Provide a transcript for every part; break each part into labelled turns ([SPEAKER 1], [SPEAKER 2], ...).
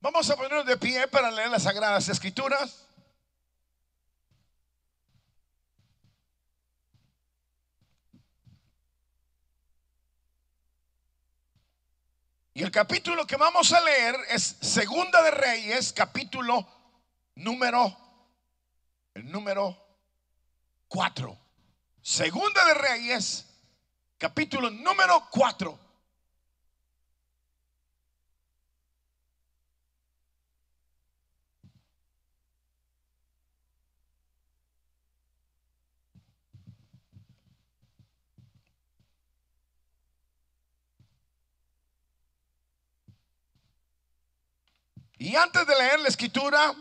[SPEAKER 1] Vamos a ponernos de pie para leer las Sagradas Escrituras. Y el capítulo que vamos a leer es Segunda de Reyes, capítulo número, el número 4. Segunda de Reyes, capítulo número 4. Y antes de leer la escritura,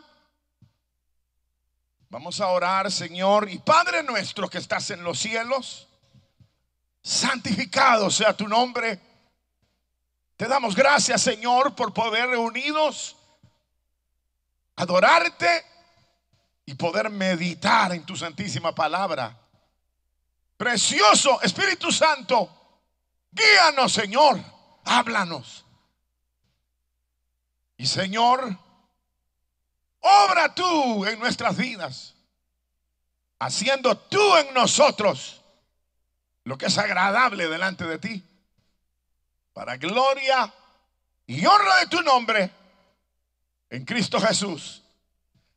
[SPEAKER 1] vamos a orar, Señor, y Padre nuestro que estás en los cielos, santificado sea tu nombre. Te damos gracias, Señor, por poder reunidos, adorarte y poder meditar en tu santísima palabra. Precioso Espíritu Santo, guíanos, Señor, háblanos. Y Señor, obra tú en nuestras vidas, haciendo tú en nosotros lo que es agradable delante de ti, para gloria y honra de tu nombre, en Cristo Jesús.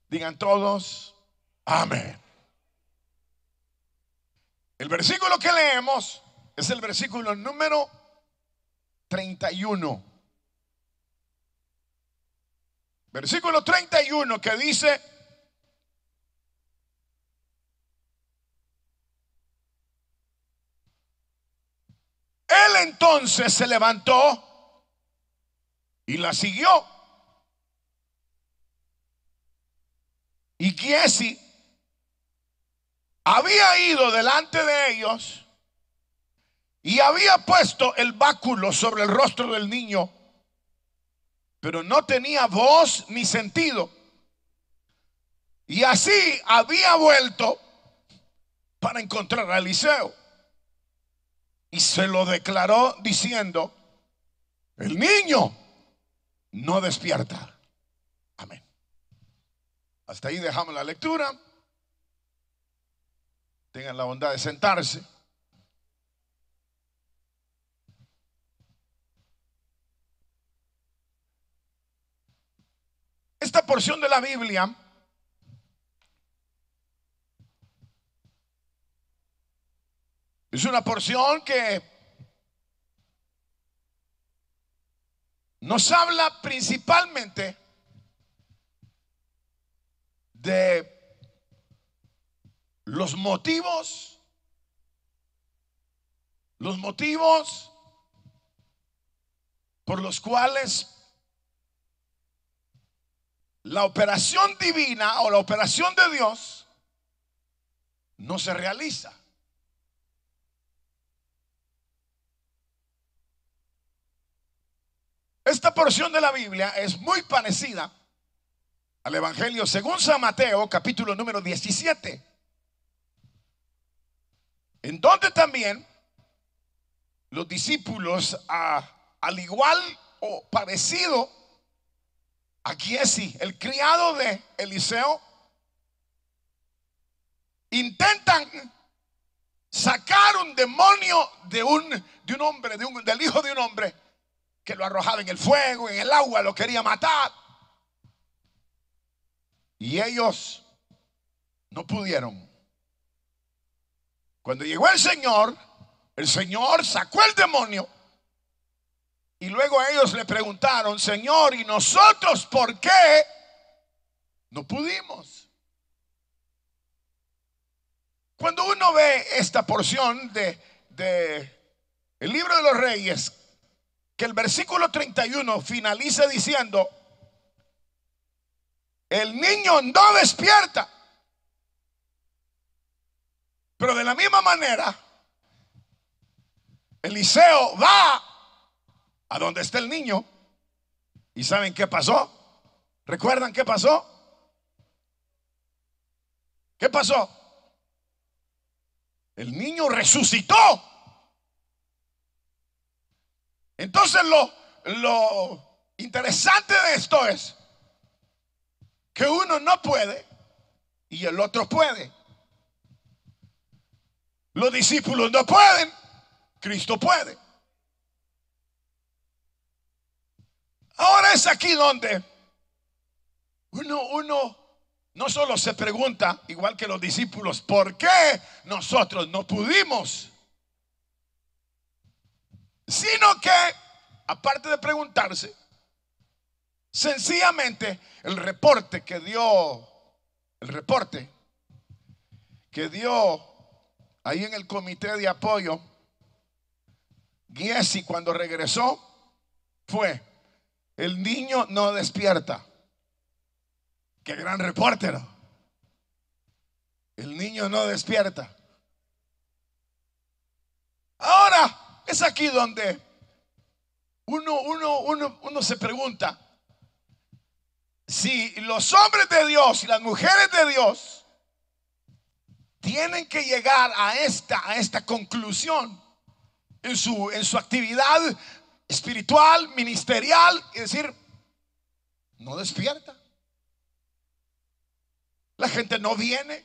[SPEAKER 1] Digan todos, amén. El versículo que leemos es el versículo número 31. Versículo 31 que dice, Él entonces se levantó y la siguió. Y Giesi había ido delante de ellos y había puesto el báculo sobre el rostro del niño pero no tenía voz ni sentido. Y así había vuelto para encontrar a Eliseo. Y se lo declaró diciendo, el niño no despierta. Amén. Hasta ahí dejamos la lectura. Tengan la bondad de sentarse. Esta porción de la Biblia es una porción que nos habla principalmente de los motivos, los motivos por los cuales la operación divina o la operación de Dios no se realiza. Esta porción de la Biblia es muy parecida al Evangelio según San Mateo, capítulo número 17, en donde también los discípulos, al igual o parecido Aquí es el criado de Eliseo, intentan sacar un demonio de un, de un hombre, de un, del hijo de un hombre, que lo arrojaba en el fuego, en el agua, lo quería matar. Y ellos no pudieron. Cuando llegó el Señor, el Señor sacó el demonio y luego ellos le preguntaron, Señor, ¿y nosotros por qué no pudimos? Cuando uno ve esta porción de, el libro de los reyes, que el versículo 31 finaliza diciendo, el niño no despierta. Pero de la misma manera, Eliseo va a donde está el niño. ¿Y saben qué pasó? ¿Recuerdan qué pasó? ¿Qué pasó? El niño resucitó. Entonces lo, lo interesante de esto es que uno no puede y el otro puede. Los discípulos no pueden, Cristo puede. Ahora es aquí donde uno, uno no solo se pregunta, igual que los discípulos, ¿por qué nosotros no pudimos? Sino que, aparte de preguntarse, sencillamente el reporte que dio, el reporte que dio ahí en el comité de apoyo, Giesi cuando regresó, fue, el niño no despierta. Qué gran reportero. El niño no despierta. Ahora es aquí donde uno, uno, uno, uno se pregunta si los hombres de Dios y las mujeres de Dios tienen que llegar a esta, a esta conclusión en su, en su actividad espiritual, ministerial, y decir, no despierta. La gente no viene.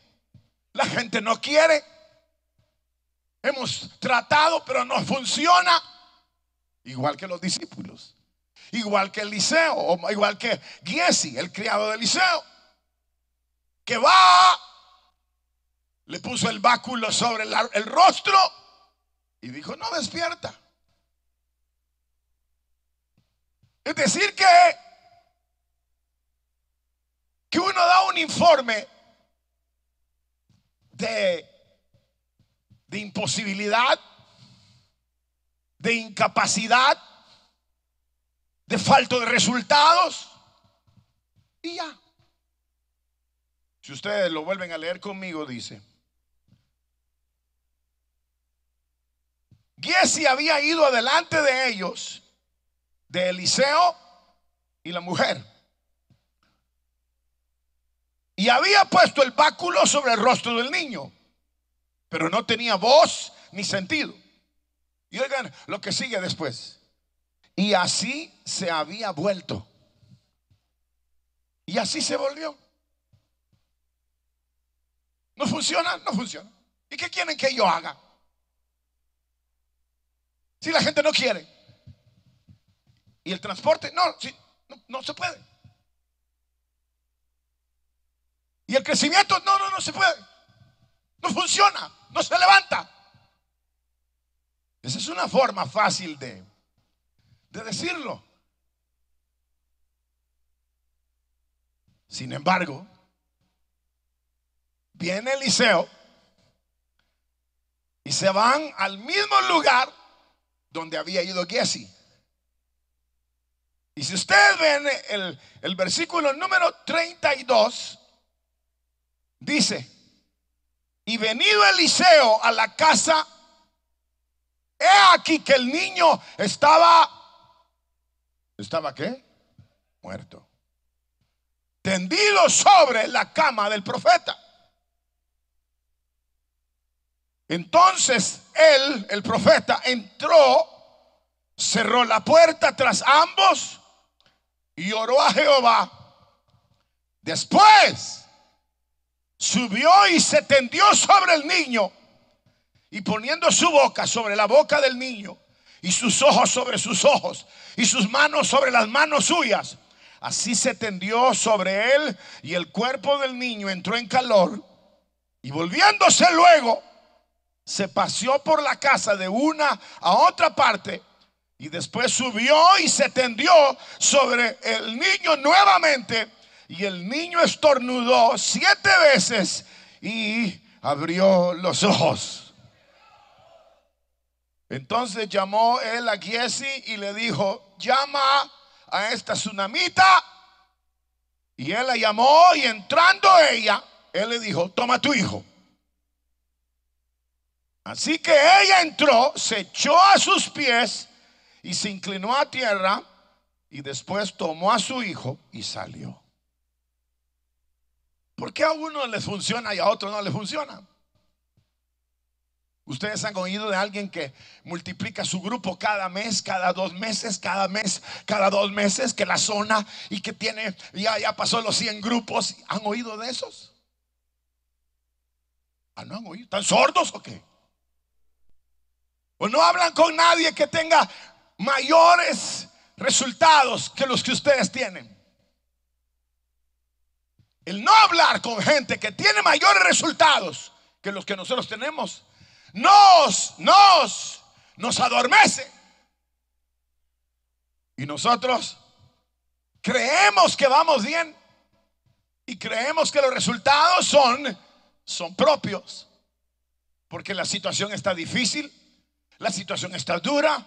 [SPEAKER 1] La gente no quiere. Hemos tratado, pero no funciona. Igual que los discípulos. Igual que Eliseo. O igual que Giesi, el criado de Eliseo. Que va. Le puso el báculo sobre el, el rostro. Y dijo, no despierta. Es decir que que uno da un informe de, de imposibilidad, de incapacidad, de falta de resultados y ya. Si ustedes lo vuelven a leer conmigo, dice, Giesi había ido adelante de ellos, de Eliseo y la mujer y había puesto el báculo sobre el rostro del niño, pero no tenía voz ni sentido. Y oigan lo que sigue después. Y así se había vuelto. Y así se volvió. No funciona, no funciona. ¿Y qué quieren que yo haga? Si la gente no quiere. Y el transporte, no, no, se puede. Y el crecimiento, no, no, no se puede. No funciona, no se levanta. Esa es una forma fácil de, de decirlo. Sin embargo, viene Eliseo y se van al mismo lugar donde había ido Giesi. Y si ustedes ven el, el versículo número 32, Dice, y venido Eliseo a la casa, he aquí que el niño estaba, ¿estaba qué? Muerto. Tendido sobre la cama del profeta. Entonces él, el profeta, entró, cerró la puerta tras ambos y oró a Jehová. Después subió y se tendió sobre el niño y poniendo su boca sobre la boca del niño y sus ojos sobre sus ojos y sus manos sobre las manos suyas. Así se tendió sobre él y el cuerpo del niño entró en calor y volviéndose luego se paseó por la casa de una a otra parte y después subió y se tendió sobre el niño nuevamente y el niño estornudó siete veces y abrió los ojos. Entonces llamó él a Giesi y le dijo, llama a esta tsunamita. Y él la llamó y entrando ella, él le dijo, toma tu hijo. Así que ella entró, se echó a sus pies y se inclinó a tierra y después tomó a su hijo y salió. ¿Por qué a uno les funciona y a otro no le funciona? Ustedes han oído de alguien que multiplica su grupo cada mes, cada dos meses, cada mes, cada dos meses, que la zona y que tiene, ya, ya pasó los 100 grupos. ¿Han oído de esos? Ah, no han oído. ¿Están sordos o qué? O no hablan con nadie que tenga mayores resultados que los que ustedes tienen. El no hablar con gente que tiene mayores resultados que los que nosotros tenemos nos, nos, nos adormece. Y nosotros creemos que vamos bien y creemos que los resultados son, son propios. Porque la situación está difícil, la situación está dura,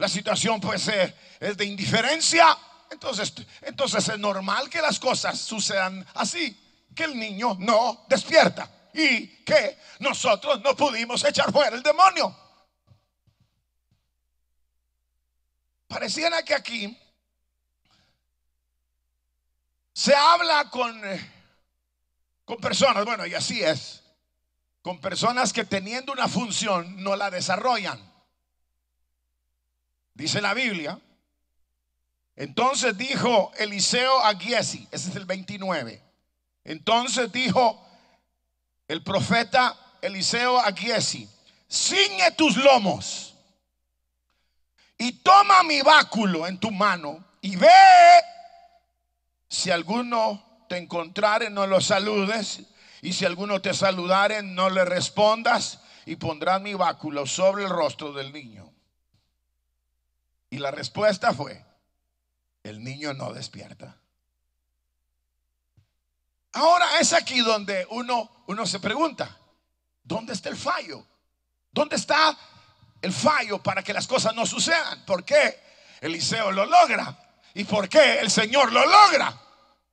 [SPEAKER 1] la situación pues eh, es de indiferencia. Entonces, entonces es normal que las cosas sucedan así, que el niño no despierta y que nosotros no pudimos echar fuera el demonio. Pareciera que aquí se habla con, eh, con personas, bueno, y así es, con personas que teniendo una función no la desarrollan. Dice la Biblia. Entonces dijo Eliseo a Giesi, ese es el 29. Entonces dijo el profeta Eliseo a Giesi, ciñe tus lomos y toma mi báculo en tu mano y ve si alguno te encontrare no lo saludes y si alguno te saludare no le respondas y pondrás mi báculo sobre el rostro del niño. Y la respuesta fue, el niño no despierta. Ahora es aquí donde uno, uno se pregunta, ¿dónde está el fallo? ¿Dónde está el fallo para que las cosas no sucedan? ¿Por qué Eliseo lo logra? ¿Y por qué el Señor lo logra?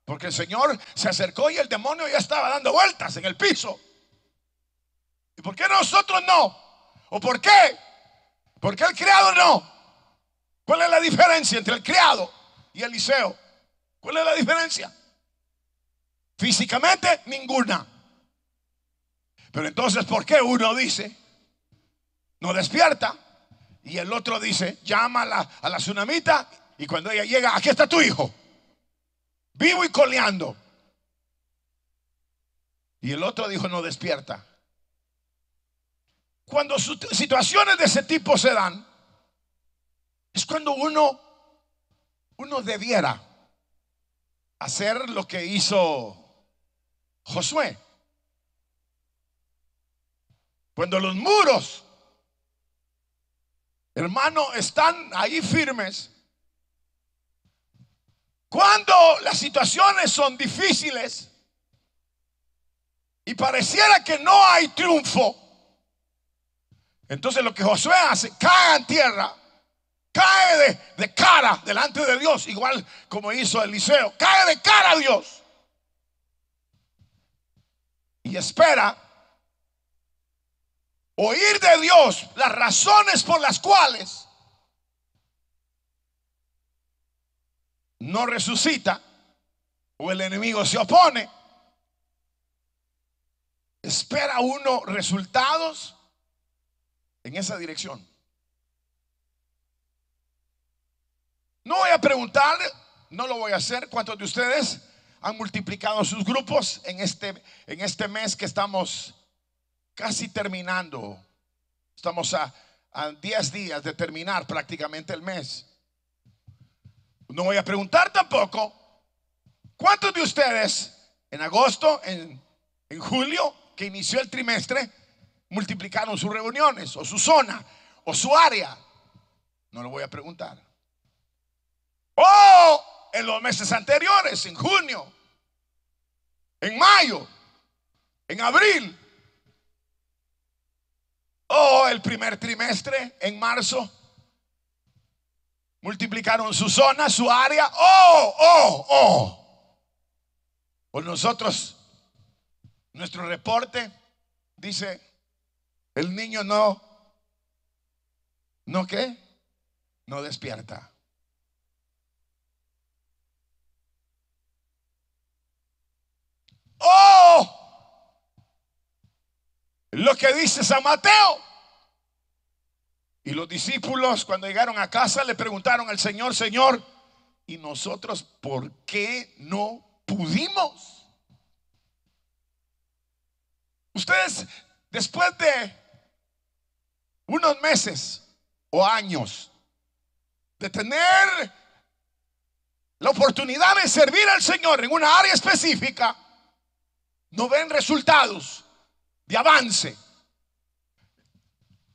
[SPEAKER 1] Porque el Señor se acercó y el demonio ya estaba dando vueltas en el piso. ¿Y por qué nosotros no? ¿O por qué? ¿Por qué el criado no? ¿Cuál es la diferencia entre el criado y Eliseo? ¿Cuál es la diferencia? Físicamente, ninguna. Pero entonces, ¿por qué uno dice, no despierta? Y el otro dice, llama a la, a la tsunamita y cuando ella llega, aquí está tu hijo, vivo y coleando. Y el otro dijo, no despierta. Cuando situaciones de ese tipo se dan, es cuando uno, uno debiera hacer lo que hizo Josué. Cuando los muros, hermano, están ahí firmes, cuando las situaciones son difíciles y pareciera que no hay triunfo, entonces lo que Josué hace, cae en tierra, cae de, cara delante de Dios, igual como hizo Eliseo, cae de cara a Dios y espera oír de Dios las razones por las cuales no resucita o el enemigo se opone. Espera uno resultados en esa dirección. No voy a preguntarle, no lo voy a hacer, ¿cuántos de ustedes han multiplicado sus grupos en este, en este mes que estamos casi terminando. Estamos a, 10 días de terminar prácticamente el mes. No voy a preguntar tampoco cuántos de ustedes en agosto, en, en julio, que inició el trimestre, multiplicaron sus reuniones o su zona o su área. No lo voy a preguntar. Oh, en los meses anteriores, en junio, en mayo, en abril, o el primer trimestre, en marzo, multiplicaron su zona, su área, oh, oh, oh. Pues nosotros, nuestro reporte dice, el niño no, ¿no qué? No despierta. Lo que dice San Mateo. Y los discípulos cuando llegaron a casa le preguntaron al Señor, Señor, ¿y nosotros por qué no pudimos? Ustedes, después de unos meses o años de tener la oportunidad de servir al Señor en una área específica, no ven resultados de avance.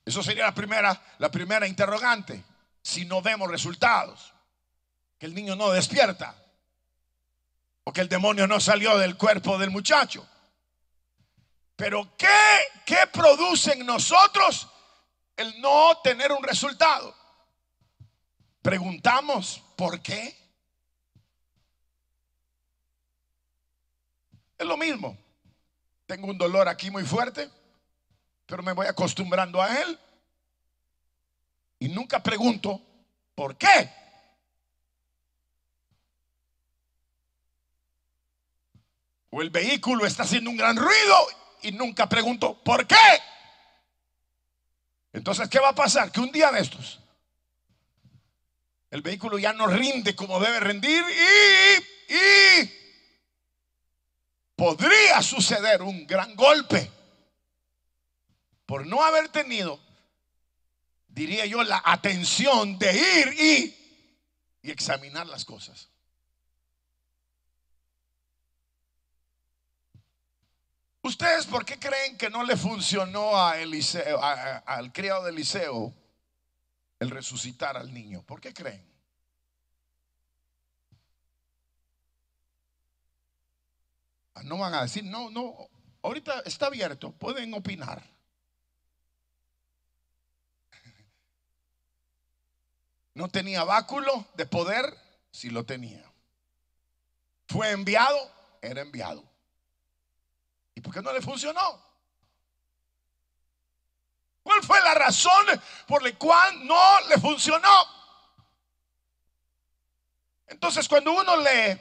[SPEAKER 1] Eso sería la primera, la primera interrogante. Si no vemos resultados, que el niño no despierta, o que el demonio no salió del cuerpo del muchacho. Pero ¿qué, qué produce en nosotros el no tener un resultado? Preguntamos, ¿por qué? Es lo mismo. Tengo un dolor aquí muy fuerte, pero me voy acostumbrando a él. Y nunca pregunto, ¿por qué? O el vehículo está haciendo un gran ruido y nunca pregunto, ¿por qué? Entonces, ¿qué va a pasar? Que un día de estos, el vehículo ya no rinde como debe rendir y, y podría suceder un gran golpe por no haber tenido, diría yo, la atención de ir y, y examinar las cosas. ¿Ustedes por qué creen que no le funcionó al criado de Eliseo el resucitar al niño? ¿Por qué creen? No van a decir, no, no, ahorita está abierto, pueden opinar. No tenía báculo de poder, si lo tenía. Fue enviado, era enviado. ¿Y por qué no le funcionó? ¿Cuál fue la razón por la cual no le funcionó? Entonces, cuando uno lee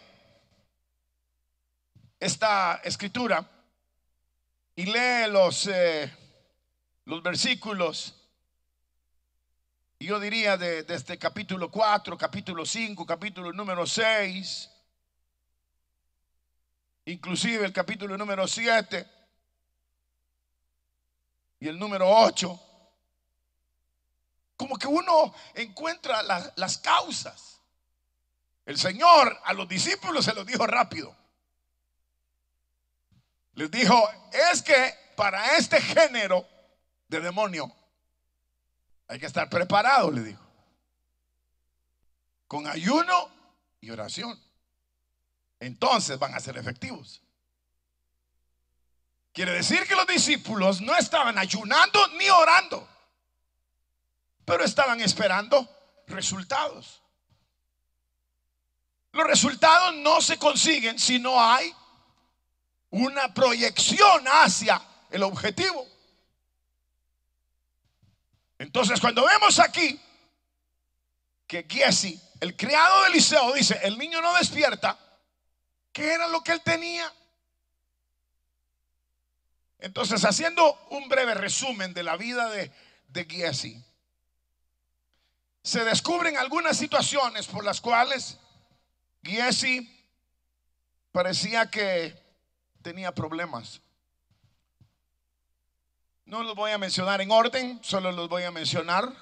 [SPEAKER 1] esta escritura y lee los, eh, los versículos, yo diría de, este capítulo 4, capítulo 5, capítulo número 6, inclusive el capítulo número 7 y el número 8, como que uno encuentra las causas. El Señor a los discípulos se los dijo rápido. Les dijo, es que para este género de demonio hay que estar preparado, le dijo. Con ayuno y oración. Entonces van a ser efectivos. Quiere decir que los discípulos no estaban ayunando ni orando, pero estaban esperando resultados. Los resultados no se consiguen si no hay una proyección hacia el objetivo. Entonces, cuando vemos aquí que Giesi, el criado de Eliseo, dice: El niño no despierta, ¿qué era lo que él tenía? Entonces, haciendo un breve resumen de la vida de, de Giesi, se descubren algunas situaciones por las cuales Giesi parecía que tenía problemas. No los voy a mencionar en orden, solo los voy a mencionar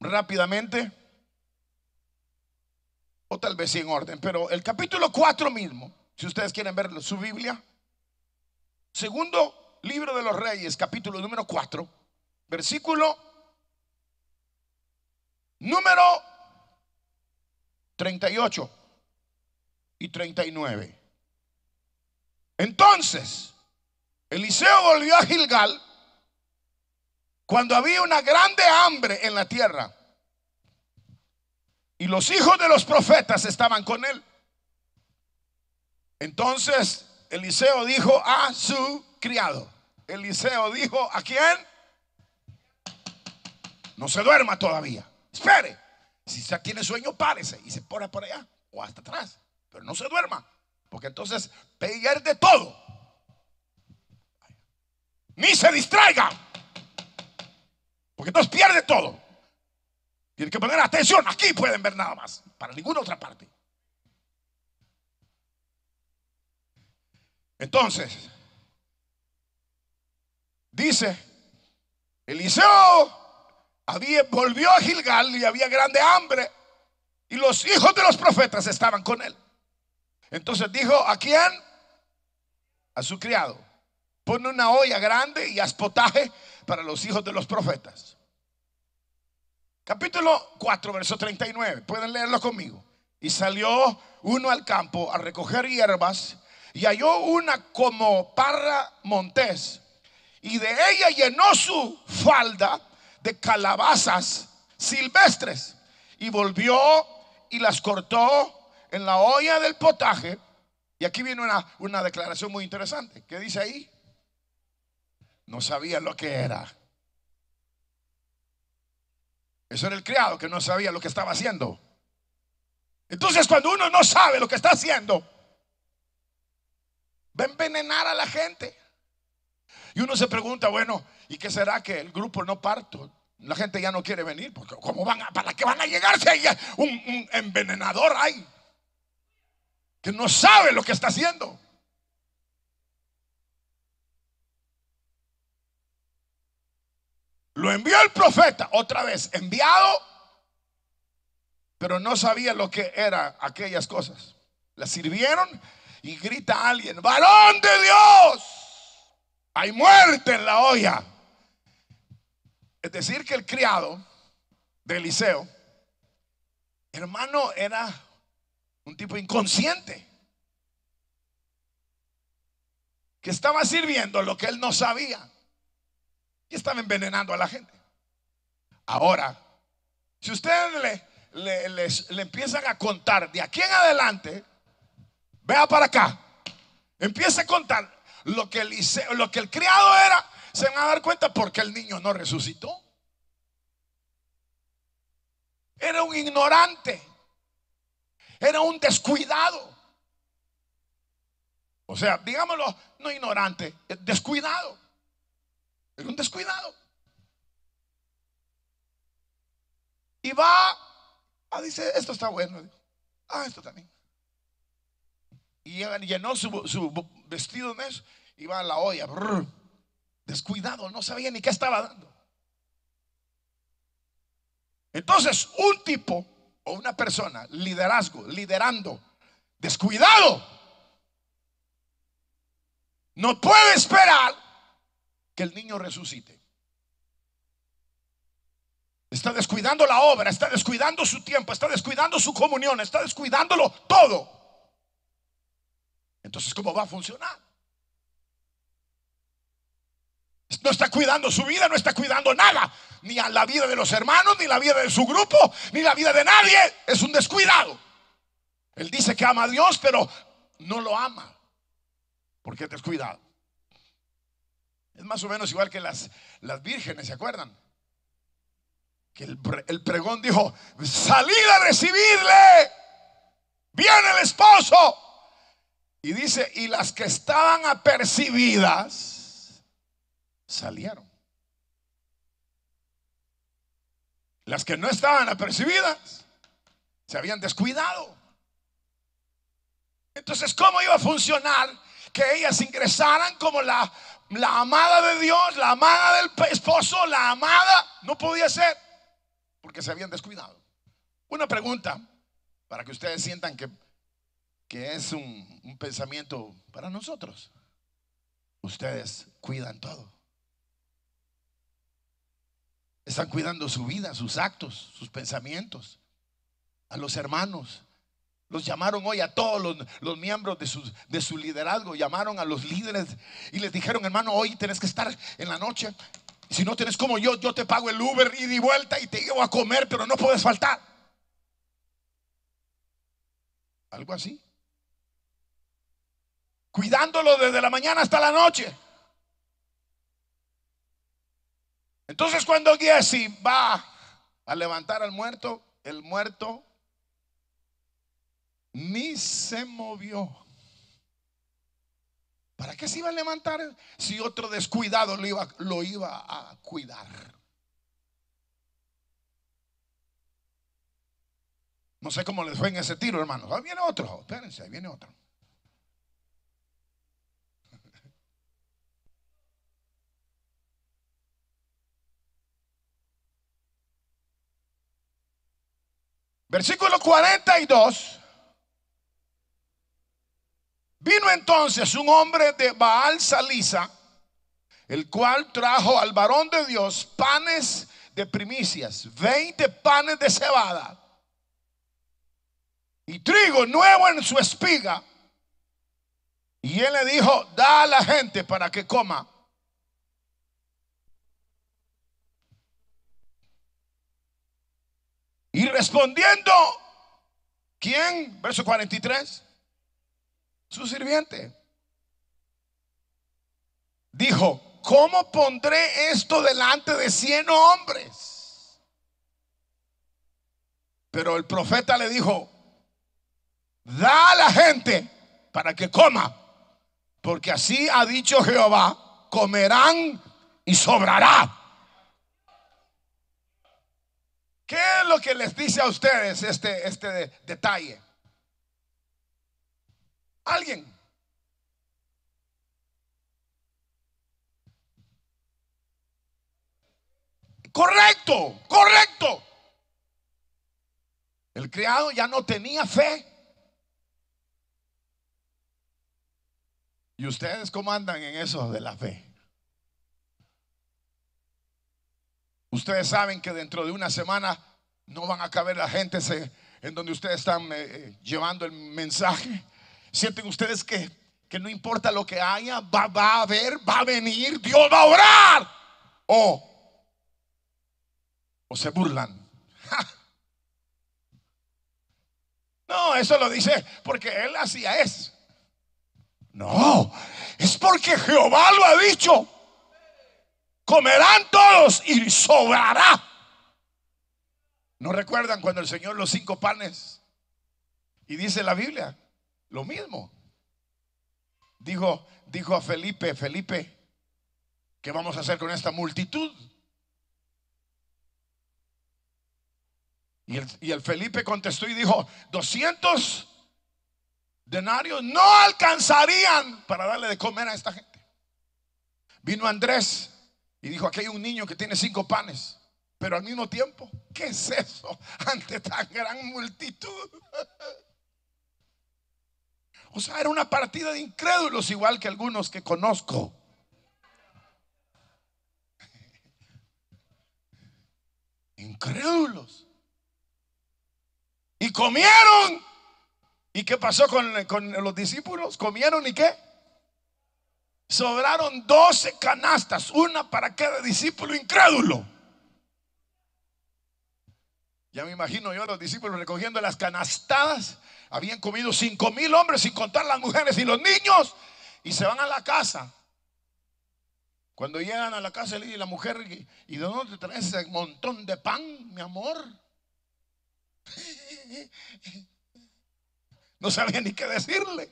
[SPEAKER 1] rápidamente. O tal vez sí en orden, pero el capítulo 4 mismo, si ustedes quieren ver su Biblia, segundo libro de los reyes, capítulo número 4, versículo número 38 y 39. Entonces, Eliseo volvió a Gilgal cuando había una grande hambre en la tierra. Y los hijos de los profetas estaban con él. Entonces Eliseo dijo a su criado. Eliseo dijo, ¿a quién? No se duerma todavía. Espere. Si ya tiene sueño, párese y se pone por allá o hasta atrás. Pero no se duerma. Porque entonces pierde todo. Ni se distraiga. Porque entonces pierde todo. Tiene que poner atención. Aquí pueden ver nada más. Para ninguna otra parte. Entonces, dice, Eliseo había, volvió a Gilgal y había grande hambre. Y los hijos de los profetas estaban con él. Entonces dijo, ¿a quién? A su criado. Pone una olla grande y haz potaje para los hijos de los profetas. Capítulo 4, verso 39. Pueden leerlo conmigo. Y salió uno al campo a recoger hierbas y halló una como parra montés. Y de ella llenó su falda de calabazas silvestres. Y volvió y las cortó en la olla del potaje. Y aquí viene una, una declaración muy interesante. ¿Qué dice ahí? No sabía lo que era. Eso era el criado que no sabía lo que estaba haciendo. Entonces cuando uno no sabe lo que está haciendo, va a envenenar a la gente. Y uno se pregunta, bueno, ¿y qué será que el grupo no parto? La gente ya no quiere venir, porque ¿cómo van a, ¿para qué van a llegar si hay un, un envenenador ahí? Que no sabe lo que está haciendo. Lo envió el profeta, otra vez, enviado, pero no sabía lo que eran aquellas cosas. La sirvieron y grita alguien, varón de Dios, hay muerte en la olla. Es decir, que el criado de Eliseo, hermano, era un tipo inconsciente, que estaba sirviendo lo que él no sabía y estaba envenenando a la gente. Ahora, si ustedes le, le, empiezan a contar de aquí en adelante, vea para acá, empieza a contar lo que, el, lo que el criado era, se van a dar cuenta porque el niño no resucitó. Era un ignorante. Era un descuidado. O sea, digámoslo, no ignorante, descuidado. Era un descuidado. Y va, ah, dice, esto está bueno. Ah, esto también. Y llenó su, vestido en eso. Iba a la olla. descuidado, no sabía ni qué estaba dando. Entonces, un tipo o una persona, liderazgo, liderando, descuidado, no puede esperar que el niño resucite. Está descuidando la obra, está descuidando su tiempo, está descuidando su comunión, está descuidándolo todo. Entonces, ¿cómo va a funcionar? No está cuidando su vida, no está cuidando nada. Ni a la vida de los hermanos, ni la vida de su grupo, ni la vida de nadie. Es un descuidado. Él dice que ama a Dios, pero no lo ama. Porque es descuidado. Es más o menos igual que las, las vírgenes, ¿se acuerdan? Que el, el pregón dijo, salid a recibirle. Viene el esposo. Y dice, y las que estaban apercibidas salieron. Las que no estaban apercibidas se habían descuidado. Entonces, ¿cómo iba a funcionar que ellas ingresaran como la, la amada de Dios, la amada del esposo, la amada? No podía ser porque se habían descuidado. Una pregunta para que ustedes sientan que, que es un, un pensamiento para nosotros. Ustedes cuidan todo. Están cuidando su vida, sus actos, sus pensamientos. A los hermanos. Los llamaron hoy a todos los, miembros de su, de liderazgo. Llamaron a los líderes y les dijeron, hermano, hoy tienes que estar en la noche. Si no tienes como yo, yo te pago el Uber y di vuelta y te llevo a comer, pero no puedes faltar. Algo así. Cuidándolo desde la mañana hasta la noche. Entonces cuando Giesi va a levantar al muerto, el muerto ni se movió. ¿Para qué se iba a levantar si otro descuidado lo iba, lo iba a cuidar? No sé cómo les fue en ese tiro, hermanos. Ahí viene otro, espérense, ahí viene otro. Versículo 42. Vino entonces un hombre de Baal Salisa, el cual trajo al varón de Dios panes de primicias, 20 panes de cebada y trigo nuevo en su espiga. Y él le dijo, da a la gente para que coma. Y respondiendo, ¿quién? Verso 43 su sirviente. Dijo, ¿cómo pondré esto delante de cien hombres? Pero el profeta le dijo, da a la gente para que coma, porque así ha dicho Jehová, comerán y sobrará. ¿Qué es lo que les dice a ustedes este, este detalle? Alguien. Correcto, correcto. El criado ya no tenía fe. ¿Y ustedes cómo andan en eso de la fe? Ustedes saben que dentro de una semana no van a caber la gente en donde ustedes están eh, eh, llevando el mensaje. Sienten ustedes que, no importa lo que haya, va, va, a haber, va a venir, Dios va a orar. O, o se burlan. No, eso lo dice porque él hacía es. No, es porque Jehová lo ha dicho. Comerán todos y sobrará. ¿No recuerdan cuando el Señor los cinco panes? Y dice la Biblia lo mismo. Dijo, dijo a Felipe, Felipe, ¿qué vamos a hacer con esta multitud? Y el, y el Felipe contestó y dijo, 200 denarios no alcanzarían para darle de comer a esta gente. Vino Andrés y dijo, aquí hay un niño que tiene cinco panes, pero al mismo tiempo, ¿qué es eso ante tan gran multitud? O sea, era una partida de incrédulos igual que algunos que conozco. Incrédulos. Y comieron. ¿Y qué pasó con, los discípulos? ¿Comieron y qué? Sobraron 12 canastas, una para cada discípulo incrédulo. Ya me imagino yo a los discípulos recogiendo las canastadas habían comido cinco mil hombres sin contar las mujeres y los niños. Y se van a la casa. Cuando llegan a la casa y la mujer, ¿y de dónde traes ese montón de pan, mi amor? No sabía ni qué decirle.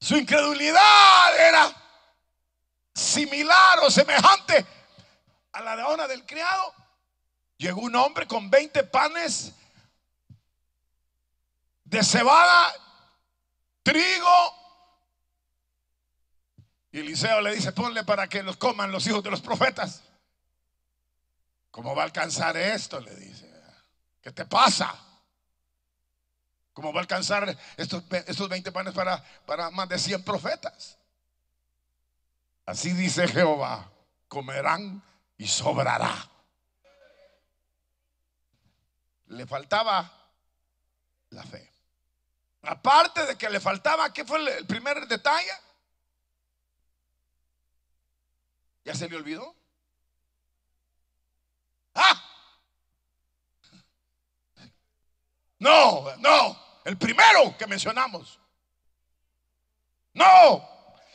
[SPEAKER 1] Su incredulidad era similar o semejante a la de una del criado. Llegó un hombre con 20 panes de cebada, trigo. Y Eliseo le dice, ponle para que los coman los hijos de los profetas. ¿Cómo va a alcanzar esto? Le dice. ¿Qué te pasa? ¿Cómo va a alcanzar estos, estos 20 panes para, para más de 100 profetas? Así dice Jehová, comerán y sobrará le faltaba la fe. Aparte de que le faltaba, ¿qué fue el primer detalle? ¿Ya se le olvidó? ¡Ah! No, no, el primero que mencionamos. No,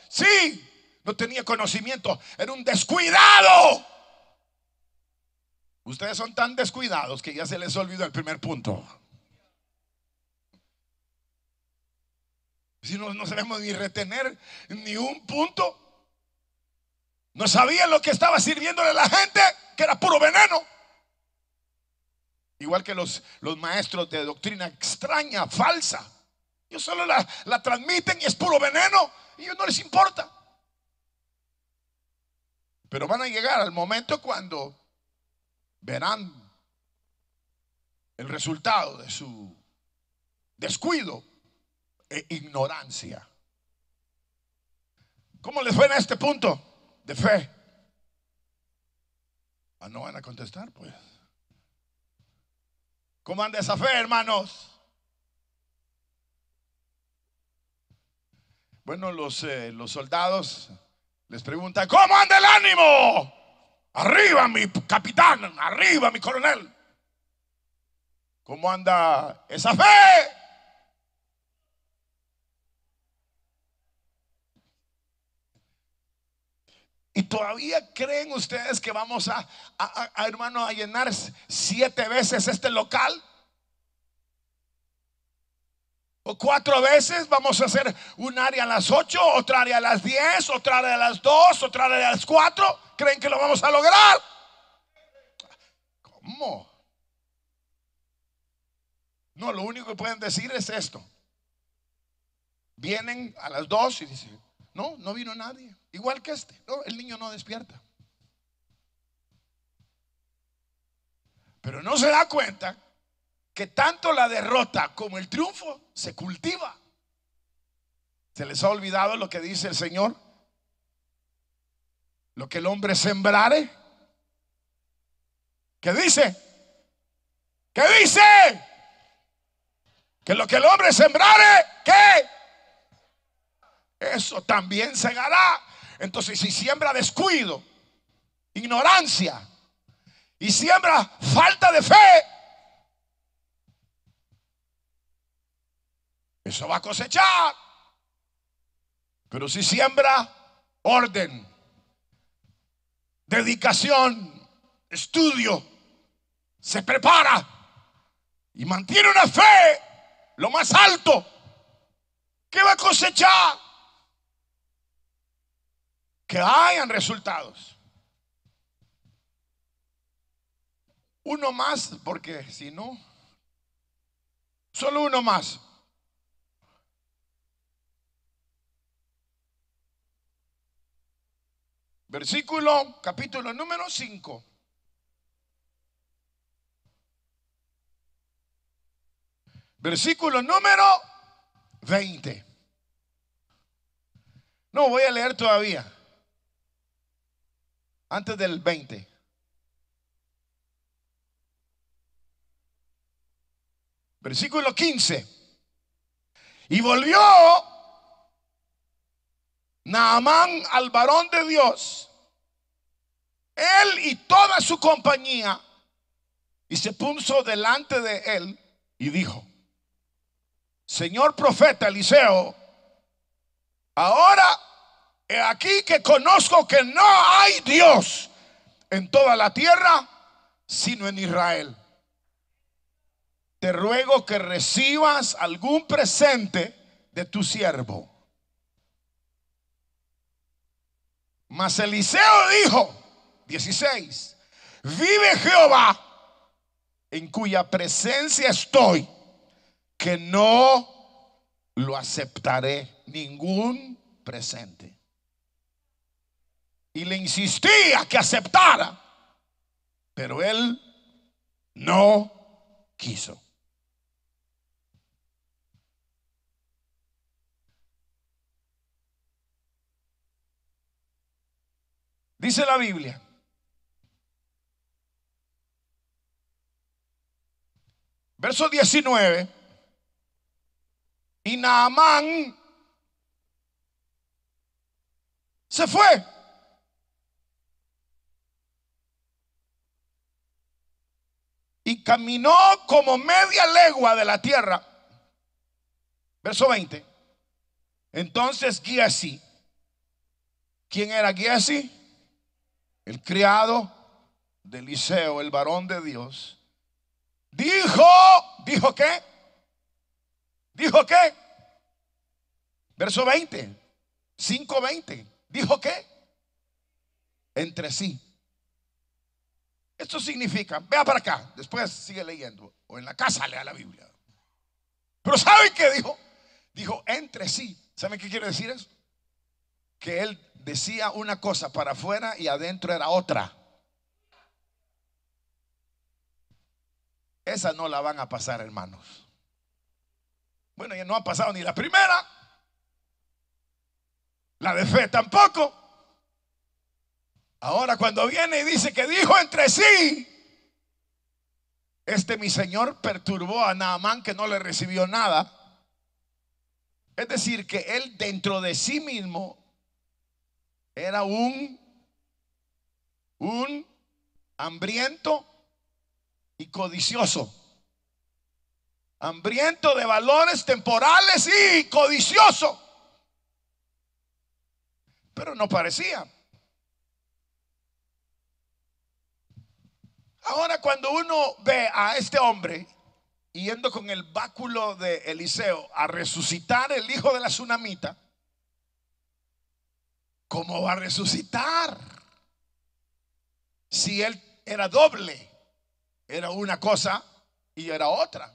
[SPEAKER 1] sí, no tenía conocimiento, era un descuidado. Ustedes son tan descuidados que ya se les olvidó el primer punto. Si no, no sabemos ni retener ni un punto. No sabían lo que estaba sirviéndole a la gente, que era puro veneno. Igual que los, los maestros de doctrina extraña, falsa. Ellos solo la, la transmiten y es puro veneno. Y ellos no les importa. Pero van a llegar al momento cuando verán el resultado de su descuido e ignorancia. ¿Cómo les fue en este punto de fe? Ah, no van a contestar, pues. ¿Cómo anda esa fe, hermanos? Bueno, los, eh, los soldados les preguntan, ¿cómo anda el ánimo? Arriba, mi capitán, arriba, mi coronel. ¿Cómo anda esa fe? Y todavía creen ustedes que vamos a, hermano, a llenar siete veces este local. O cuatro veces vamos a hacer un área a las ocho, otra área a las diez, otra área a las dos, otra área a las cuatro. ¿Creen que lo vamos a lograr? ¿Cómo? No, lo único que pueden decir es esto. Vienen a las dos y dicen, no, no vino nadie. Igual que este. No, el niño no despierta. Pero no se da cuenta que tanto la derrota como el triunfo se cultiva. ¿Se les ha olvidado lo que dice el Señor? Lo que el hombre sembrare. ¿Qué dice? ¿Qué dice? Que lo que el hombre sembrare, ¿qué? Eso también segará. Entonces, si siembra descuido, ignorancia y siembra falta de fe, eso va a cosechar. Pero si siembra orden, dedicación, estudio, se prepara y mantiene una fe lo más alto, ¿qué va a cosechar? Que hayan resultados. Uno más, porque si no, solo uno más. Versículo, capítulo número 5. Versículo número 20. No, voy a leer todavía antes del 20. Versículo 15. Y volvió Naamán al varón de Dios, él y toda su compañía, y se puso delante de él y dijo, Señor profeta Eliseo, ahora He aquí que conozco que no hay Dios en toda la tierra sino en Israel. Te ruego que recibas algún presente de tu siervo. Mas Eliseo dijo, 16, vive Jehová en cuya presencia estoy, que no lo aceptaré ningún presente y le insistía que aceptara, pero él no quiso. Dice la Biblia. Verso 19. Y Naamán se fue. Y caminó como media legua de la tierra. Verso 20. Entonces Giesi, ¿quién era Giesi? El criado de Eliseo, el varón de Dios. Dijo, ¿dijo qué? ¿Dijo qué? Verso 20, 5:20. ¿Dijo qué? Entre sí. Esto significa, vea para acá, después sigue leyendo, o en la casa lea la Biblia. Pero ¿saben qué dijo? Dijo entre sí. ¿Saben qué quiere decir eso? Que él decía una cosa para afuera y adentro era otra. Esa no la van a pasar, hermanos. Bueno, ya no ha pasado ni la primera. La de fe tampoco. Ahora cuando viene y dice que dijo entre sí, este mi señor perturbó a Naamán que no le recibió nada. Es decir, que él dentro de sí mismo era un, un hambriento y codicioso. Hambriento de valores temporales y codicioso. Pero no parecía. Ahora cuando uno ve a este hombre yendo con el báculo de Eliseo a resucitar el hijo de la tsunamita, ¿cómo va a resucitar? Si él era doble, era una cosa y era otra.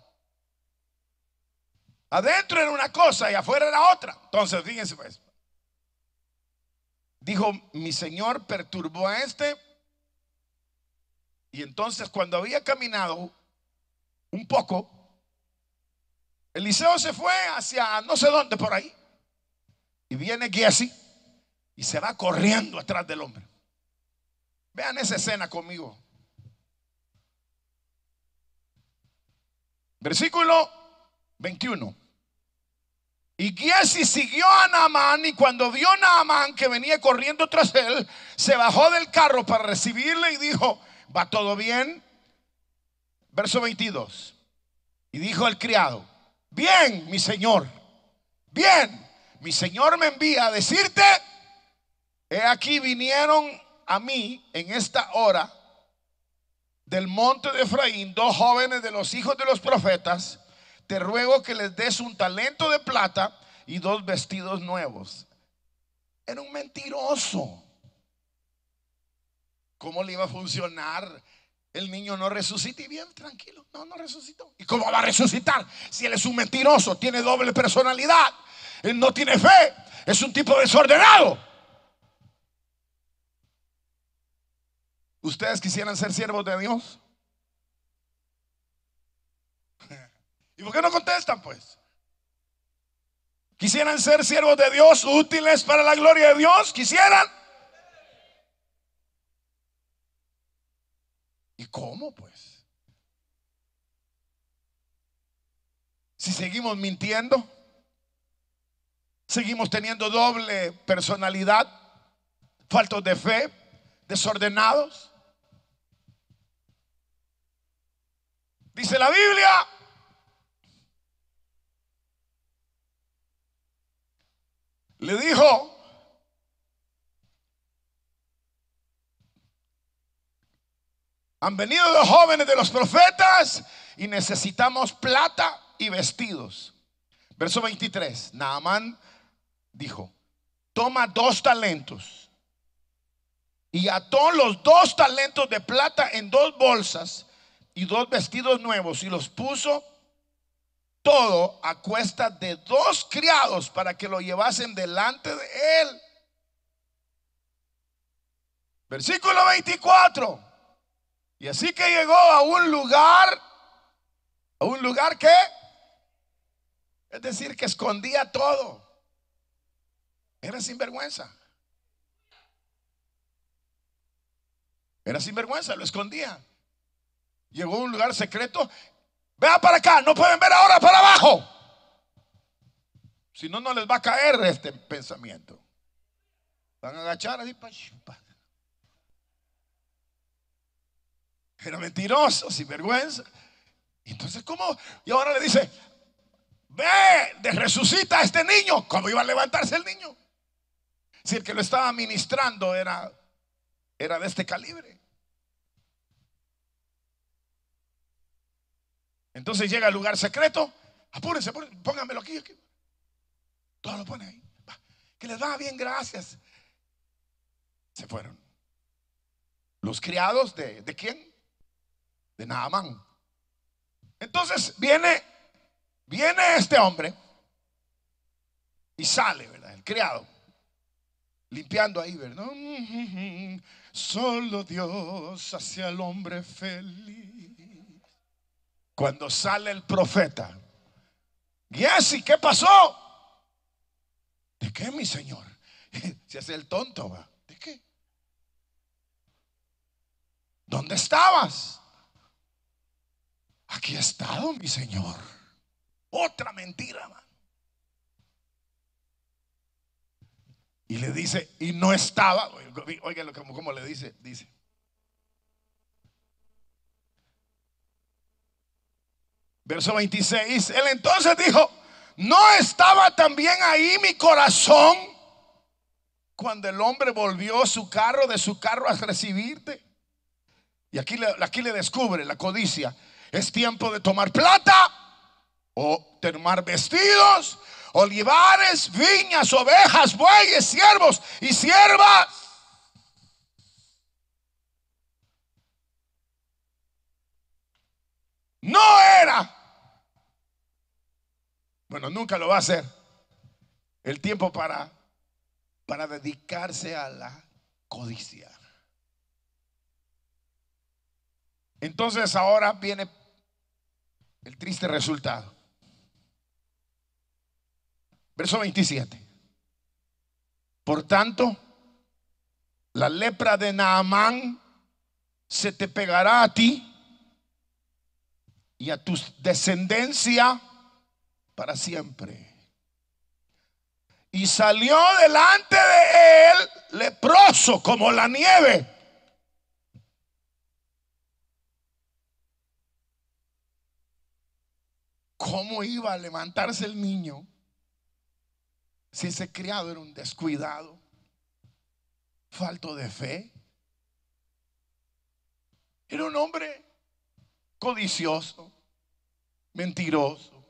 [SPEAKER 1] Adentro era una cosa y afuera era otra. Entonces, fíjense pues. Dijo, mi Señor perturbó a este. Y entonces cuando había caminado un poco, Eliseo se fue hacia no sé dónde por ahí. Y viene Giesi y se va corriendo atrás del hombre. Vean esa escena conmigo. Versículo 21. Y Giesi siguió a Naamán y cuando vio a Naamán que venía corriendo tras él, se bajó del carro para recibirle y dijo, ¿va todo bien? Verso 22. Y dijo el criado, bien, mi señor, bien, mi señor me envía a decirte, he aquí vinieron a mí en esta hora del monte de Efraín dos jóvenes de los hijos de los profetas te ruego que les des un talento de plata y dos vestidos nuevos. Era un mentiroso. ¿Cómo le iba a funcionar? El niño no resucita y bien, tranquilo, no, no resucitó. ¿Y cómo va a resucitar si él es un mentiroso, tiene doble personalidad, él no tiene fe, es un tipo desordenado? ¿Ustedes quisieran ser siervos de Dios? ¿Y por qué no contestan pues? ¿Quisieran ser siervos de Dios útiles para la gloria de Dios? ¿Quisieran? Cómo pues? Si seguimos mintiendo, seguimos teniendo doble personalidad, faltos de fe, desordenados. Dice la Biblia le dijo, han venido los jóvenes de los profetas y necesitamos plata y vestidos. Verso 23, Naamán dijo, toma dos talentos y ató los dos talentos de plata en dos bolsas y dos vestidos nuevos y los puso todo a cuesta de dos criados para que lo llevasen delante de él. Versículo 24. Y así que llegó a un lugar, a un lugar que, es decir, que escondía todo. Era sinvergüenza. Era sinvergüenza, lo escondía. Llegó a un lugar secreto Vean para acá, no pueden ver ahora para abajo. Si no, no les va a caer este pensamiento. Van a agachar así. Era mentiroso, sin vergüenza. Entonces, ¿cómo? Y ahora le dice, ve, resucita a este niño. ¿Cómo iba a levantarse el niño? Si el que lo estaba ministrando era, era de este calibre. Entonces llega al lugar secreto. Apúrense, pónganmelo aquí, aquí. Todo lo pone ahí. Que les va bien, gracias. Se fueron. Los criados de, ¿de quién? De Naamán. Entonces viene, viene este hombre y sale, ¿verdad? El criado. Limpiando ahí, ¿verdad? Solo Dios hacia el hombre feliz. Cuando sale el profeta. ¿Y qué pasó? ¿De qué, mi señor? Se hace el tonto, ¿va? ¿De qué? ¿Dónde estabas? Aquí he estado, mi señor. Otra mentira. Y le dice, y no estaba, oigan como, como le dice, dice. Verso 26, él entonces dijo, no estaba también ahí mi corazón cuando el hombre volvió su carro de su carro a recibirte. Y aquí le, aquí le descubre la codicia. Es tiempo de tomar plata o tomar vestidos, olivares, viñas, ovejas, bueyes, siervos y siervas. No era. Bueno, nunca lo va a hacer. El tiempo para para dedicarse a la codicia. Entonces ahora viene el triste resultado. Verso 27. Por tanto, la lepra de Naamán se te pegará a ti y a tu descendencia para siempre. Y salió delante de él leproso como la nieve ¿Cómo iba a levantarse el niño si ese criado era un descuidado, falto de fe? Era un hombre codicioso, mentiroso.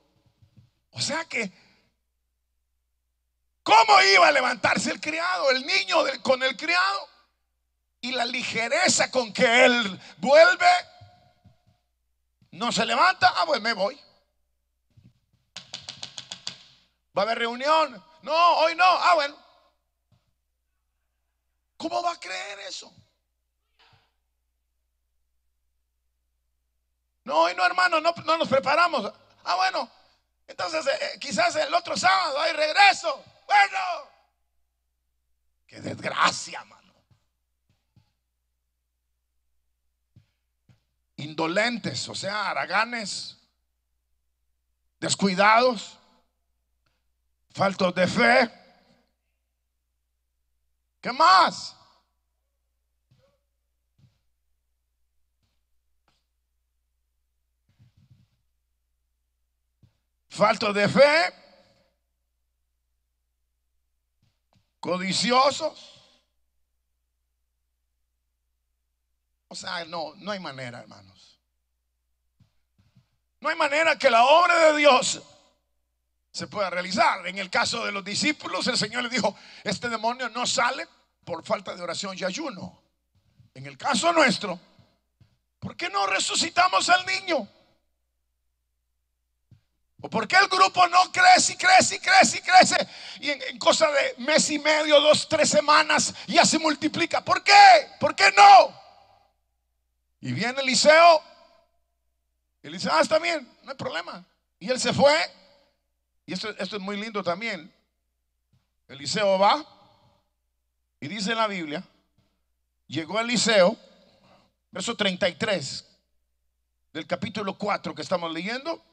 [SPEAKER 1] O sea que, ¿cómo iba a levantarse el criado, el niño con el criado? Y la ligereza con que él vuelve, no se levanta, ah, pues me voy. ¿Va a haber reunión? No, hoy no. Ah, bueno. ¿Cómo va a creer eso? No, hoy no, hermano, no, nos preparamos. Ah, bueno. Entonces, eh, eh, quizás el otro sábado hay regreso. Bueno. Qué desgracia, mano. Indolentes, o sea, haraganes, descuidados faltos de fe. ¿Qué más? Faltos de fe, codiciosos. O sea, no, no hay manera, hermanos. No hay manera que la obra de Dios se pueda realizar. En el caso de los discípulos, el Señor le dijo, este demonio no sale por falta de oración y ayuno. En el caso nuestro, ¿por qué no resucitamos al niño? ¿O por qué el grupo no crece y crece y crece y crece? Y en, cosa de mes y medio, dos, tres semanas, ya se multiplica. ¿Por qué? ¿Por qué no? Y viene Eliseo. Y dice, ah, está bien, no hay problema. Y él se fue y esto, es muy lindo también. Eliseo va y dice en la Biblia, llegó Eliseo, verso 33 del capítulo 4 que estamos leyendo.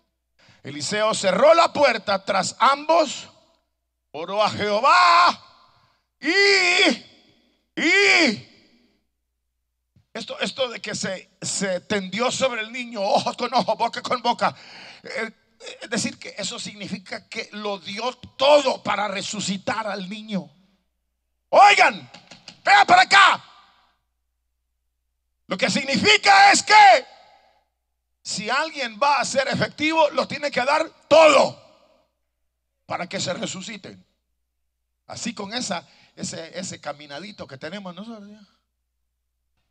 [SPEAKER 1] Eliseo cerró la puerta tras ambos, oró a Jehová y, y esto, esto de que se, se tendió sobre el niño, ojos con ojos, boca con boca. Eh, es decir, que eso significa que lo dio todo para resucitar al niño. Oigan, vea para acá. Lo que significa es que si alguien va a ser efectivo, lo tiene que dar todo para que se resuciten. Así con esa, ese, ese caminadito que tenemos nosotros.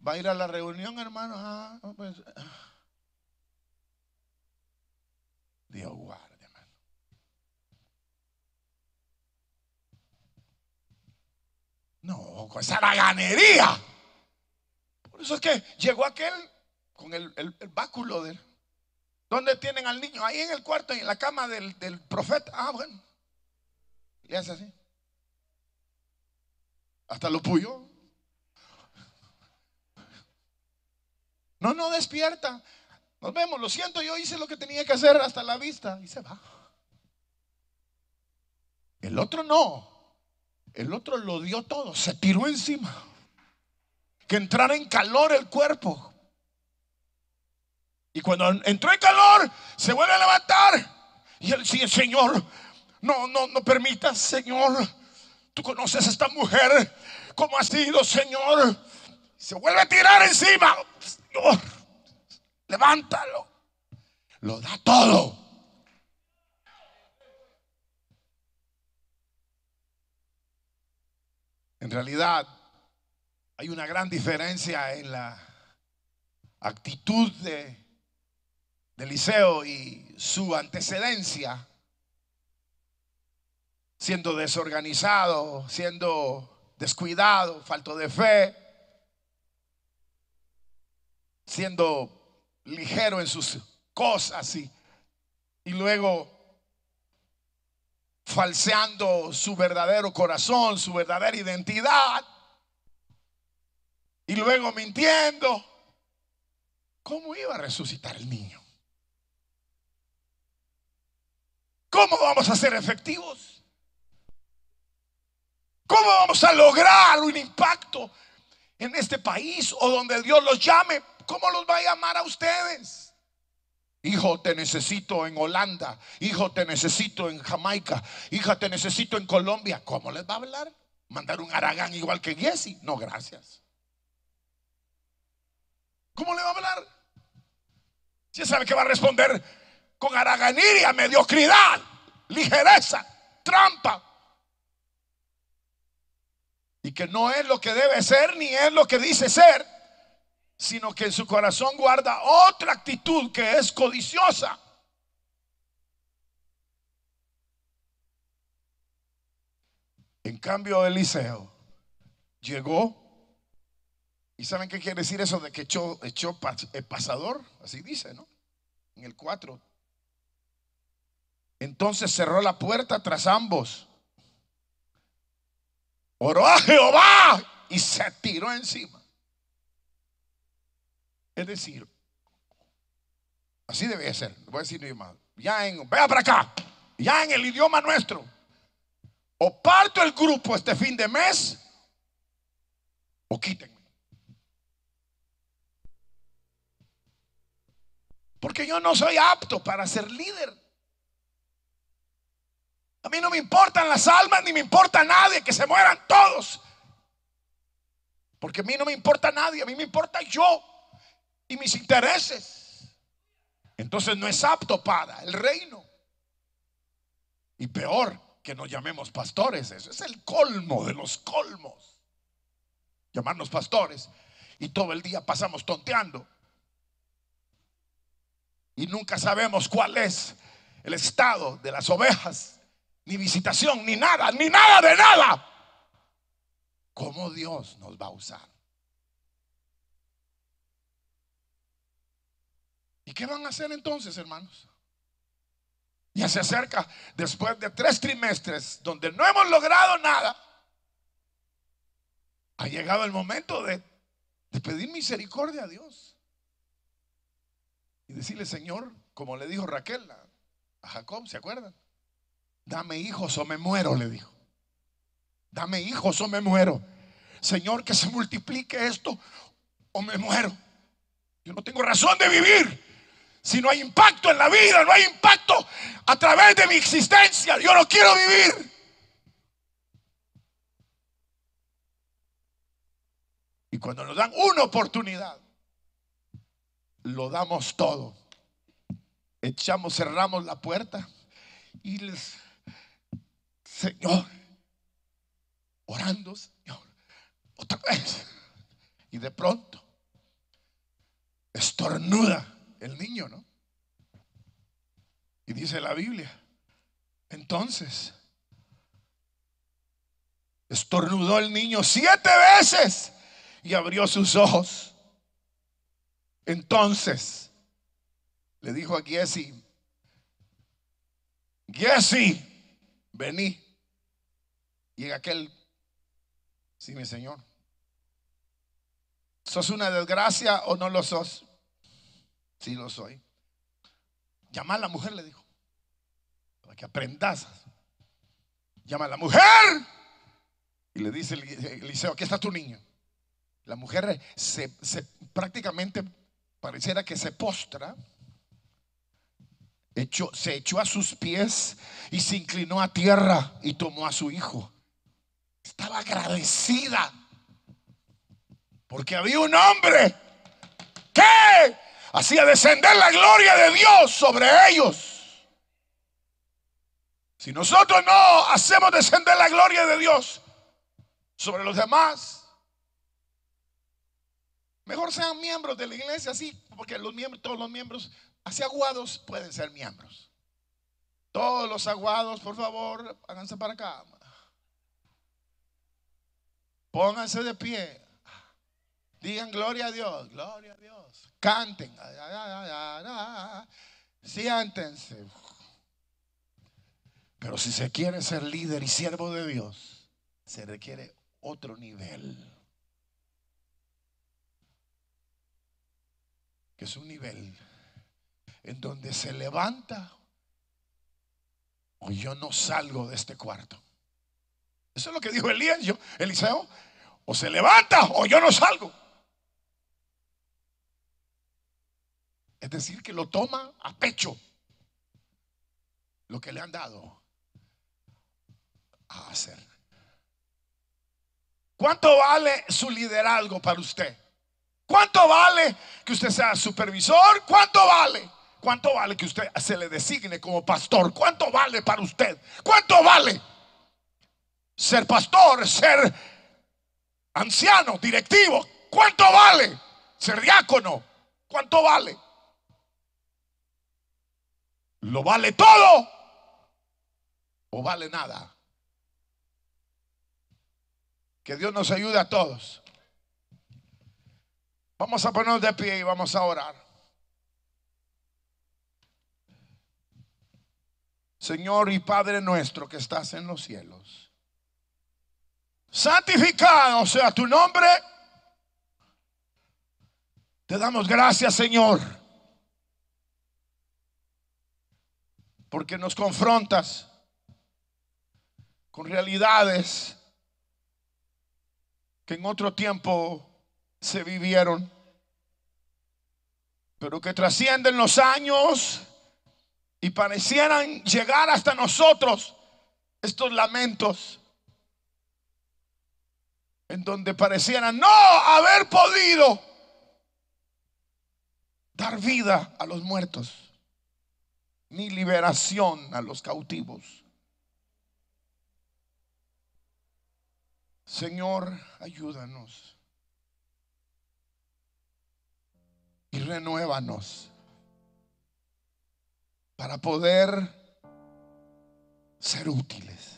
[SPEAKER 1] Va a ir a la reunión, hermano. Ah, pues. Dios guarde, hermano. No, esa ganería. Por eso es que llegó aquel con el, báculo de ¿Dónde tienen al niño? Ahí en el cuarto, en la cama del, del profeta. Ah, bueno. Le hace así. Hasta lo puyo. No, no despierta. Nos vemos, lo siento, yo hice lo que tenía que hacer hasta la vista y se va. El otro no. El otro lo dio todo, se tiró encima. Que entrara en calor el cuerpo. Y cuando entró en calor, se vuelve a levantar. Y él dice, Señor, no, no, no permitas, Señor. Tú conoces a esta mujer, cómo ha sido, Señor. Se vuelve a tirar encima. Señor, levántalo. Lo da todo. En realidad, hay una gran diferencia en la actitud de, de Eliseo y su antecedencia, siendo desorganizado, siendo descuidado, falto de fe, siendo ligero en sus cosas y, y luego falseando su verdadero corazón, su verdadera identidad, y luego mintiendo. ¿Cómo iba a resucitar el niño? ¿Cómo vamos a ser efectivos? ¿Cómo vamos a lograr un impacto en este país o donde Dios los llame? ¿Cómo los va a llamar a ustedes? Hijo, te necesito en Holanda. Hijo, te necesito en Jamaica. Hija, te necesito en Colombia. ¿Cómo les va a hablar? ¿Mandar un Aragán igual que Jesse? No, gracias. ¿Cómo le va a hablar? Si sabe que va a responder con haraganería, mediocridad, ligereza, trampa. Y que no es lo que debe ser ni es lo que dice ser, sino que en su corazón guarda otra actitud que es codiciosa. En cambio, Eliseo llegó. ¿Y saben qué quiere decir eso de que echó, el pasador? Así dice, ¿no? En el 4. Entonces cerró la puerta tras ambos. Oró a Jehová y se tiró encima. Es decir, así debe ser. Voy a decir más. Ya en, vea para acá. Ya en el idioma nuestro. O parto el grupo este fin de mes o quítenme. Porque yo no soy apto para ser líder. A mí no me importan las almas ni me importa nadie, que se mueran todos. Porque a mí no me importa nadie, a mí me importa yo y mis intereses. Entonces no es apto para el reino. Y peor que nos llamemos pastores, eso es el colmo de los colmos. Llamarnos pastores y todo el día pasamos tonteando. Y nunca sabemos cuál es el estado de las ovejas ni visitación, ni nada, ni nada de nada. ¿Cómo Dios nos va a usar? ¿Y qué van a hacer entonces, hermanos? Ya se acerca después de tres trimestres donde no hemos logrado nada. Ha llegado el momento de, pedir misericordia a Dios. Y decirle, Señor, como le dijo Raquel a Jacob, ¿se acuerdan? Dame hijos o me muero, le dijo. Dame hijos o me muero. Señor, que se multiplique esto o me muero. Yo no tengo razón de vivir. Si no hay impacto en la vida, no hay impacto a través de mi existencia. Yo no quiero vivir. Y cuando nos dan una oportunidad, lo damos todo. Echamos, cerramos la puerta y les Señor, orando, Señor, otra vez. Y de pronto, estornuda el niño, ¿no? Y dice la Biblia, entonces, estornudó el niño siete veces y abrió sus ojos. Entonces, le dijo a Giesi, Giesi, vení. En aquel, sí, mi señor, ¿sos una desgracia o no lo sos? Sí, lo soy. Llama a la mujer, le dijo, para que aprendas. Llama a la mujer. Y le dice Eliseo, aquí está tu niño. La mujer se, prácticamente pareciera que se postra. se echó a sus pies y se inclinó a tierra y tomó a su hijo. Estaba agradecida porque había un hombre que hacía descender la gloria de Dios sobre ellos. Si nosotros no hacemos descender la gloria de Dios sobre los demás, mejor sean miembros de la iglesia así, porque los miembros, todos los miembros así aguados pueden ser miembros. Todos los aguados, por favor, háganse para acá. Pónganse de pie. Digan gloria a Dios, gloria a Dios. Canten. Siéntense. Pero si se quiere ser líder y siervo de Dios, se requiere otro nivel. Que es un nivel en donde se levanta o yo no salgo de este cuarto. Eso es lo que dijo Elías, Eliseo. O se levanta o yo no salgo. Es decir, que lo toma a pecho lo que le han dado a hacer. ¿Cuánto vale su liderazgo para usted? ¿Cuánto vale que usted sea supervisor? ¿Cuánto vale? ¿Cuánto vale que usted se le designe como pastor? ¿Cuánto vale para usted? ¿Cuánto vale ser pastor, ser anciano, directivo? ¿Cuánto vale ser diácono? ¿Cuánto vale? ¿Lo vale todo o vale nada? Que Dios nos ayude a todos. Vamos a ponernos de pie y vamos a orar. Señor y Padre nuestro que estás en los cielos. Santificado sea tu nombre. Te damos gracias, Señor porque nos confrontas con realidades que en otro tiempo se vivieron, pero que trascienden los años y parecieran llegar hasta nosotros estos lamentos en donde parecieran no haber podido dar vida a los muertos ni liberación a los cautivos. Señor, ayúdanos y renuévanos para poder ser útiles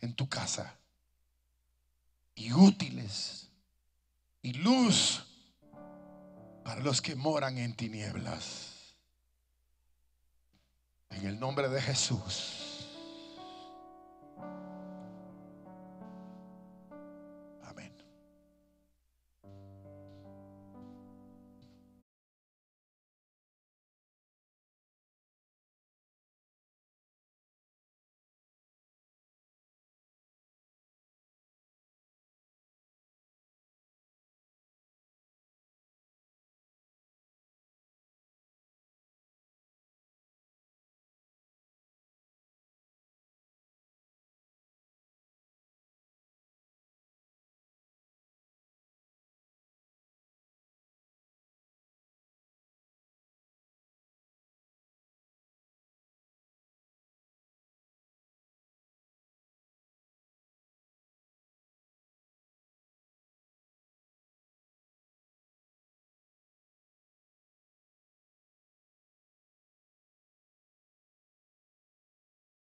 [SPEAKER 1] en tu casa y útiles y luz para los que moran en tinieblas. En el nombre de Jesús.